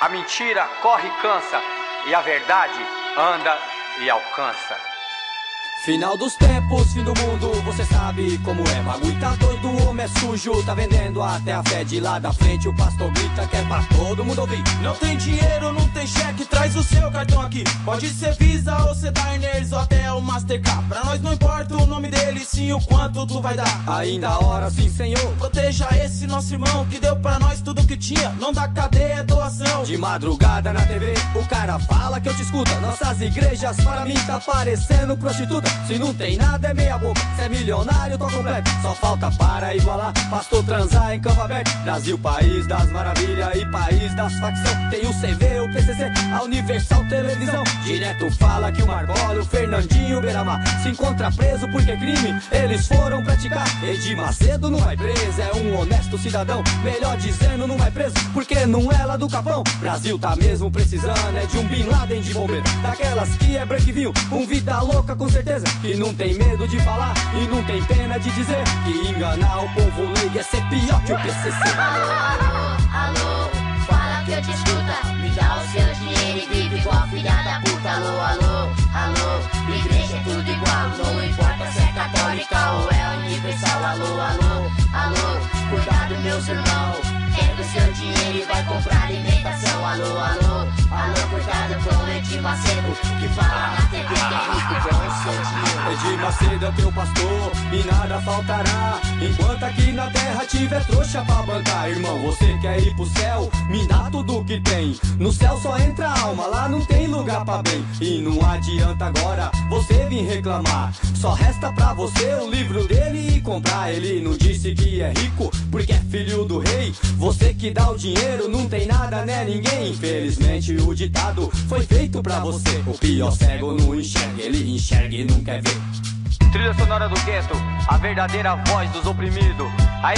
A mentira corre e cansa, e a verdade anda e alcança. Final dos tempos, fim do mundo, você sabe como é. Bagulho tá doido, o homem é sujo, tá vendendo até a fé. De lá da frente o pastor grita que é pra todo mundo ouvir. Não tem dinheiro, não tem cheque, traz o seu cartão aqui. Pode ser Visa ou ser Diners ou até o Mastercard. Pra nós não importa o sim o quanto tu vai dar. Ainda hora, sim, senhor. Proteja esse nosso irmão que deu pra nós tudo que tinha. Não dá cadeia, é doação. De madrugada na TV, o cara fala que eu te escuta. Nossas igrejas para mim tá parecendo prostituta. Se não tem nada é meia boca, se é milionário tô completo. Só falta para igualar, pastor transar em campo aberto. Brasil, país das maravilhas e país das facções. Tem o CV, o PCC, a Universal Televisão. Direto fala que o Marbola, o Fernandinho Beiramar se encontra preso porque crime eles foram praticar. Edir Macedo não vai preso, é um honesto cidadão. Melhor dizendo, não vai preso porque não é lá do capão. Brasil tá mesmo precisando, é de um Bin Laden de bombeiro. Daquelas que é branco e vinho, um vida louca com certeza. Que não tem medo de falar e não tem pena de dizer que enganar o povo leigo é ser pior que o PCC. Alô, alô, fala que eu te escuta. Me dá o seu dinheiro e vive igual filha da puta. Alô, alô, alô, igreja é tudo igual. Não importa se Alô, alô, alô, cuidado, meus irmãos. Pega o seu dinheiro e vai comprar alimentação. Alô, alô, alô, cuidado com o Edir Macedo que fala na TV que é rico com dinheiro. Edir Macedo é teu pastor e nada faltará. Enquanto aqui na terra tiver trouxa pra bancar, irmão, você quer ir pro céu? Me dá tudo que tem. No céu só entra alma, lá não tem lugar pra bem. E não adianta agora você vir reclamar. Só resta pra você o livro dele e comprar. Ele não disse que é rico porque é filho do rei. Você que dá o dinheiro não tem nada, né? Ninguém. Infelizmente o ditado foi feito pra você. O pior cego não enxerga, ele enxerga e não quer ver. Trilha sonora do gueto, a verdadeira voz dos oprimidos. Aí,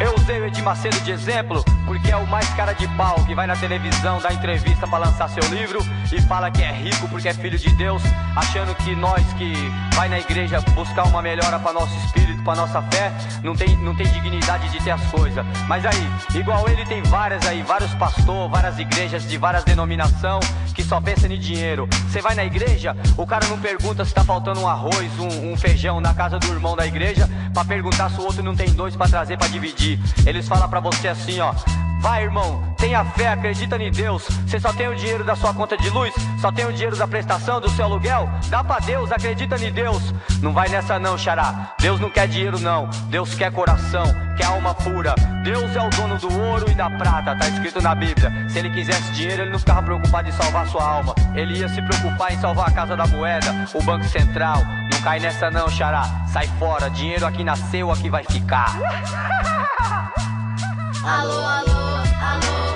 eu usei o Edir Macedo de exemplo, porque é o mais cara de pau que vai na televisão dar entrevista pra lançar seu livro e fala que é rico porque é filho de Deus, achando que nós que vai na igreja buscar uma melhora pra nosso espírito, pra nossa fé, não tem, não tem dignidade de ter as coisas. Mas aí, igual ele tem várias aí, vários pastores, várias igrejas de várias denominação que só pensam em dinheiro. Você vai na igreja, o cara não pergunta se tá faltando um arroz, um, um feijão na casa do irmão da igreja, pra perguntar se o outro não tem dois pra trazer pra dividir. Eles falam pra você assim, ó. Vai, irmão, tenha fé, acredita em Deus. Você só tem o dinheiro da sua conta de luz, só tem o dinheiro da prestação do seu aluguel. Dá pra Deus, acredita em Deus. Não vai nessa não, xará. Deus não quer dinheiro não. Deus quer coração, quer alma pura. Deus é o dono do ouro e da prata, tá escrito na Bíblia. Se ele quisesse dinheiro, ele não ficava preocupado em salvar sua alma. Ele ia se preocupar em salvar a casa da moeda, o Banco Central. Não cai nessa não, xará. Sai fora, dinheiro aqui nasceu, aqui vai ficar. Alô, alô, alô,